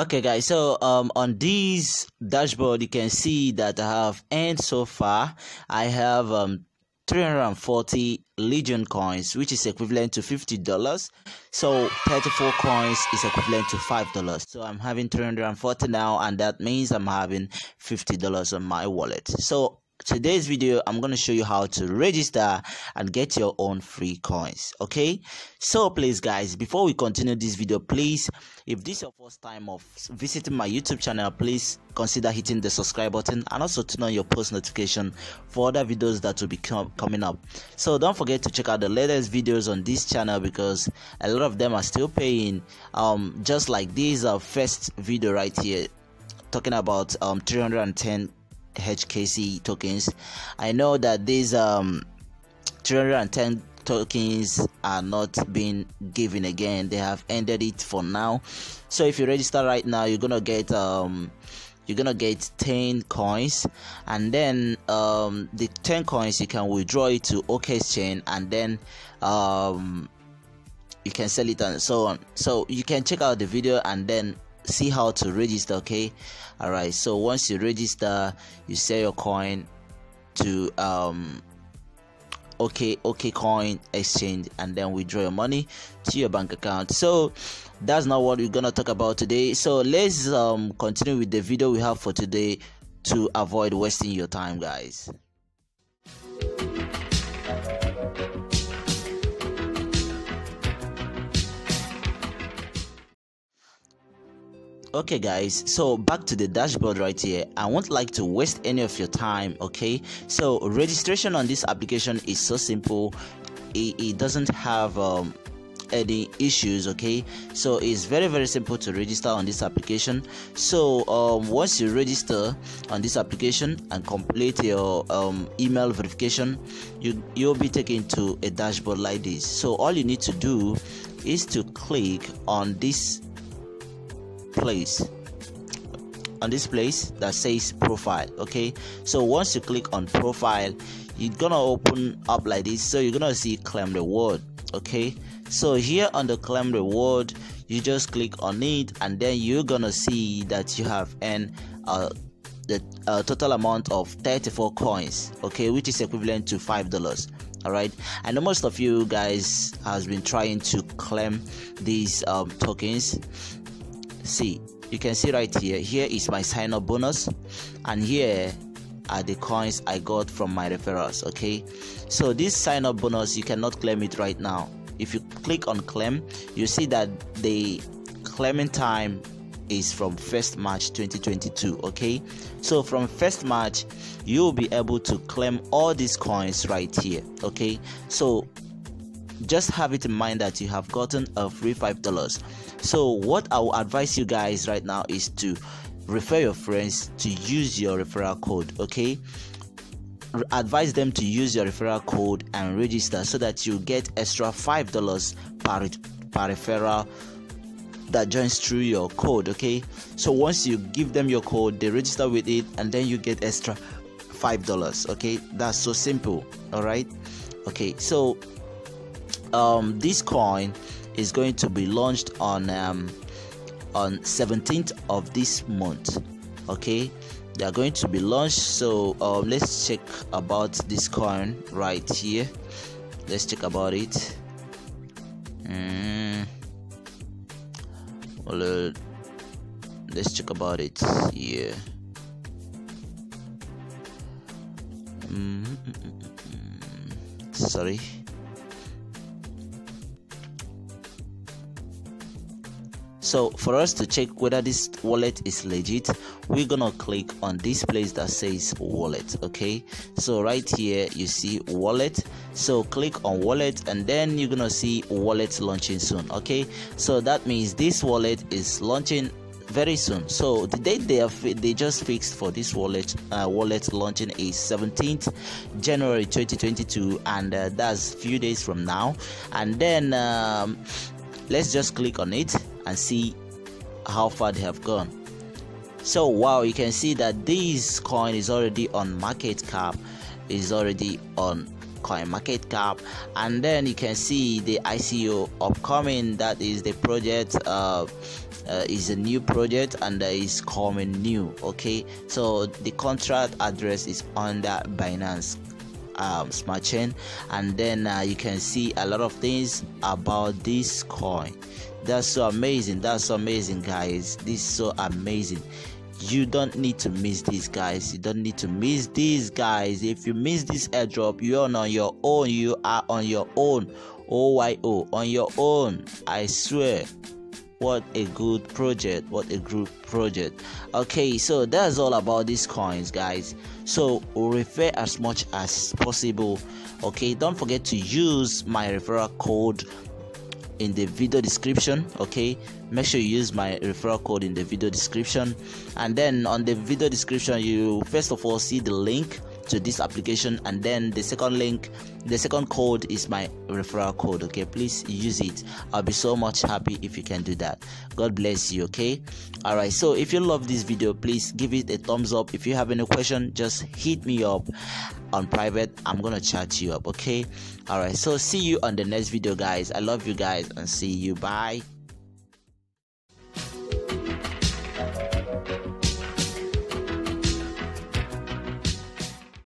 okay guys so um on this dashboard you can see that i have earned so far i have um 340 legion coins which is equivalent to 50 dollars. So 34 coins is equivalent to five dollars. So i'm having 340 now and that means i'm having 50 dollars on my wallet. So today's video i'm going to show you how to register and get your own free coins okay? So please guys before we continue this video please if this is your first time of visiting my youtube channel please consider hitting the subscribe button and also turn on your post notification for other videos that will be com coming up. So don't forget to check out the latest videos on this channel because a lot of them are still paying um just like this uh, first video right here talking about um 310 HKC tokens. I know that these um 310 tokens are not being given again. They have ended it for now. So if you register right now, you're gonna get um you're gonna get 10 coins and then um the 10 coins you can withdraw it to OKExchange and then um you can sell it and so on so you can check out the video and then see how to register okay? All right so once you register you sell your coin to um okay okay coin exchange and then withdraw your money to your bank account. So that's not what we're gonna talk about today. So let's um continue with the video we have for today to avoid wasting your time guys okay guys so back to the dashboard right here. I won't like to waste any of your time okay? So registration on this application is so simple. It, it doesn't have um, any issues okay? So it's very very simple to register on this application. So um, once you register on this application and complete your um, email verification you you'll be taken to a dashboard like this. So all you need to do is to click on this place on this place that says profile okay? So once you click on profile you're gonna open up like this so you're gonna see claim reward okay? So here on the claim reward you just click on it and then you're gonna see that you have earned uh, the uh, total amount of 34 coins okay? Which is equivalent to five dollars all right i know most of you guys has been trying to claim these um, tokens see you can see right here. Here is my sign up bonus and here are the coins i got from my referrals okay? So this sign up bonus you cannot claim it right now. If you click on claim you see that the claiming time is from 1st March 2022 okay? So from 1st March you'll be able to claim all these coins right here okay? So just have it in mind that you have gotten a free five dollars. So what i will advise you guys right now is to refer your friends to use your referral code okay? Advise them to use your referral code and register so that you get extra five dollars per, per referral that joins through your code okay? So once you give them your code they register with it and then you get extra five dollars okay? That's so simple all right okay so um, this coin is going to be launched on um, on 17th of this month okay? They are going to be launched so um, let's check about this coin right here. Let's check about it. Mm. well, uh, let's check about it here. Mm -hmm. sorry so for us to check whether this wallet is legit we're gonna click on this place that says wallet okay? So right here you see wallet. So click on wallet and then you're gonna see wallet launching soon okay? So that means this wallet is launching very soon. So the date they have they just fixed for this wallet uh, wallet launching is 17th january 2022 and uh, that's few days from now. And then um, let's just click on it and see how far they have gone. So wow you can see that this coin is already on market cap is already on coin market cap. And then you can see the ico upcoming. That is the project uh, uh, is a new project and is coming new okay? So the contract address is under binance um, smart chain and then uh, you can see a lot of things about this coin. That's so amazing that's so amazing guys. This is so amazing. You don't need to miss these guys. You don't need to miss these guys. If you miss this airdrop you're on your own. You are on your own. Oyo on your own i swear what a good project what a good project. Okay so that's all about these coins guys. So refer as much as possible okay? Don't forget to use my referral code in the video description okay? Make sure you use my referral code in the video description. And then on the video description you first of all see the link to this application and then the second link the second code is my referral code okay? Please use it. I'll be so much happy if you can do that. God bless you okay? All right so if you love this video please give it a thumbs up. If you have any question just hit me up on private. I'm gonna chat you up okay? All right so see you on the next video guys. I love you guys and see you. Bye